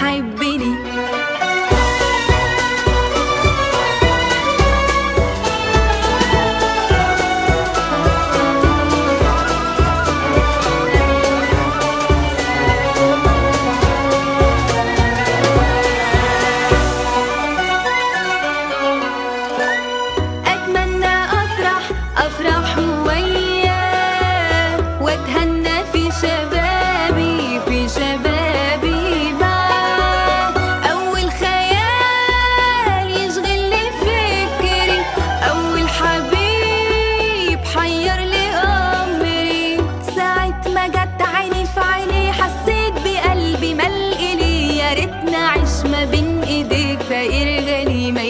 حبني أفرح أفرح وأتهنى في شباب يا عيش ما بين إيديك فقير غني ما